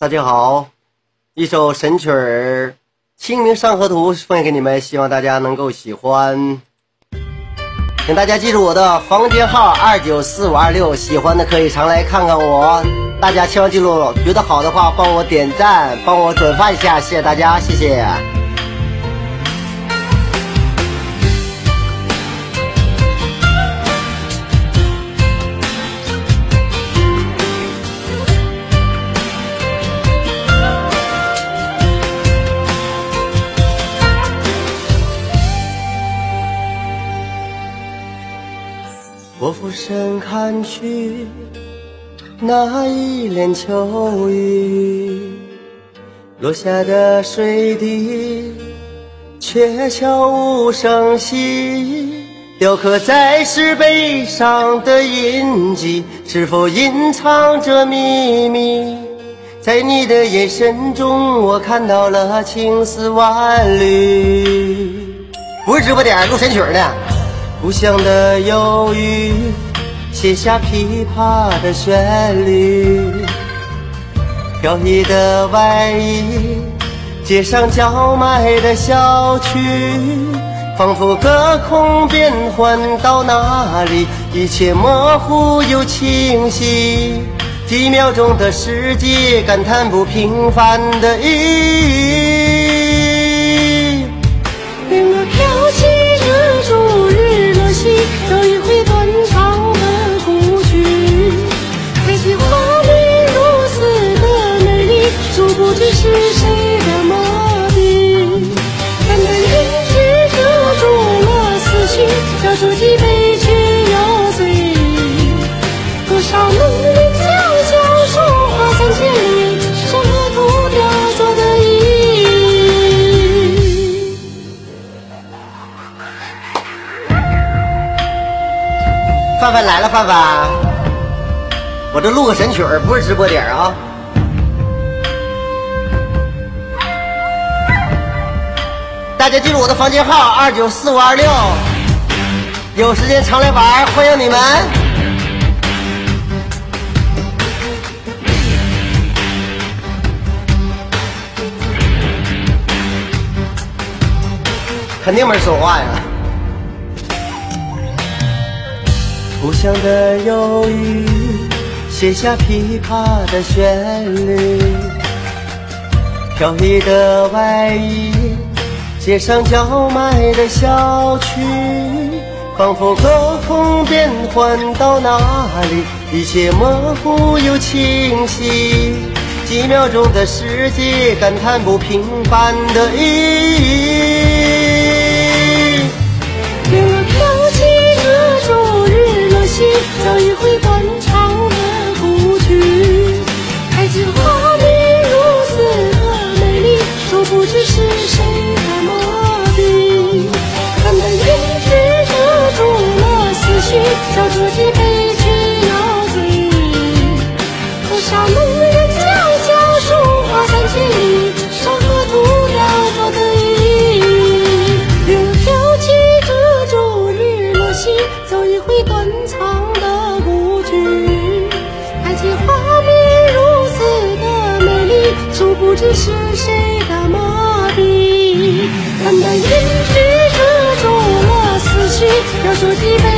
大家好，一首神曲儿《清明上河图》奉献给你们，希望大家能够喜欢。请大家记住我的房间号二九四五二六，喜欢的可以常来看看我。大家千万记住，觉得好的话帮我点赞，帮我转发一下，谢谢大家，谢谢。我俯身看去，那一帘秋雨落下的水滴，却悄无声息。雕刻在石碑上的印记，是否隐藏着秘密？在你的眼神中，我看到了青丝万缕。不是直播点，录神曲呢。故乡的忧郁，写下琵琶的旋律。飘逸的外衣，街上叫卖的小曲，仿佛隔空变换到哪里，一切模糊又清晰。几秒钟的世界，感叹不平凡的意义。范范来了，范范，我这录个神曲，不是直播点啊！大家记住我的房间号二九四五二六，有时间常来玩，欢迎你们。肯定没人说话呀。故乡的忧郁，写下琵琶的旋律。飘逸的外衣，街上叫卖的小曲，仿佛隔空变换到哪里，一切模糊又清晰。几秒钟的世界，感叹不平凡的意义。一回断肠的故居，开起花面如此的美丽，殊不知是谁的墨笔。淡淡云雨遮住了思绪，交出几杯却要醉。多少路人悄悄说话三千里，山河图雕琢的意义。云飘起遮住日落西，走一回断肠。知是谁的麻痹，淡淡胭脂遮住了思绪，要说几杯